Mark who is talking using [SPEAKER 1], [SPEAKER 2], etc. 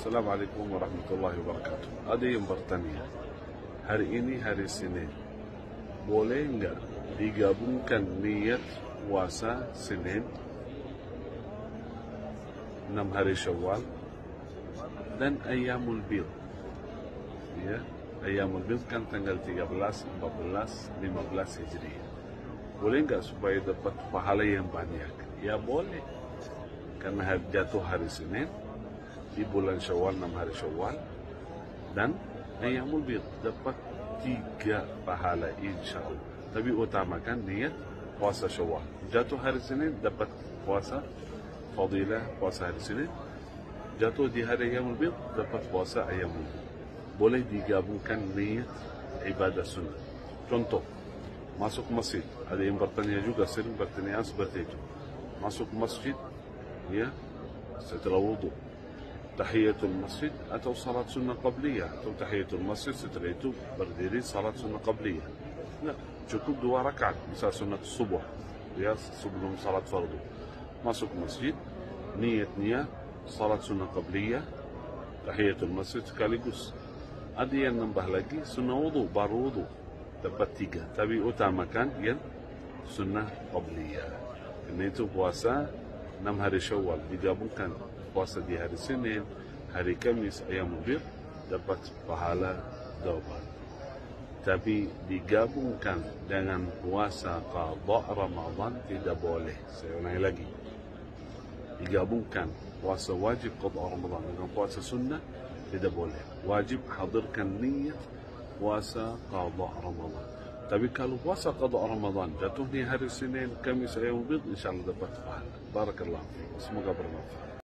[SPEAKER 1] Assalamualaikum warahmatullahi wabarakatuh. Ada yang bertanya, hari ini hari Senin, boleh enggak digabungkan niat puasa Senin, 6 hari Syawal dan Ayyamul Bid. Ya, Ayyamul Bid kan tanggal 13, 14, 15 Hijriah. Boleh enggak supaya dapat pahala yang banyak? Ya boleh. Karena jatuh hari Senin, di bulan Syawal 6 hari Syawal. Dan Ayyamul Bid dapat tiga pahala insyaAllah. Tapi utamakan niat puasa Syawal. Jatuh hari Senin dapat puasa fadilah puasa hari Senin. Jatuh di hari Ayyamul Bid dapat puasa Ayyamul Bid boleh digabungkan niat ibadah sunnah. Contoh masuk masjid. Ada yang bertanya juga sering bertanya seperti itu. Masuk masjid ya setelah wudhu tahiyatul masjid atau salat sunnah qabliyah atau tahiyatul masjid setelah itu berdiri salat sunnah qabliyah nah, cukup dua rakaat misal sunat subuh ya sebelum salat fardu masuk masjid niatnya salat sunnah qabliyah tahiyatul masjid sekaligus ada yang nambah lagi sunnah wudu baru wudu dapat tiga tapi utamakan yang sunnah qabliyah ini itu puasa enam hari syawal digabungkan puasa di hari Senin, hari Kamis, ayam bir dapat pahala double. Tapi digabungkan dengan puasa qada Ramadan tidak boleh. Saya ulangi lagi. Digabungkan puasa wajib qada Ramadan dengan puasa sunnah tidak boleh. Wajib hadirkan niat puasa qada Ramadan. Tapi kalau puasa qada Ramadan jatuh di hari Senin, Kamis, bir insyaAllah dapat pahala. Barakallahu. Semoga bermanfaat.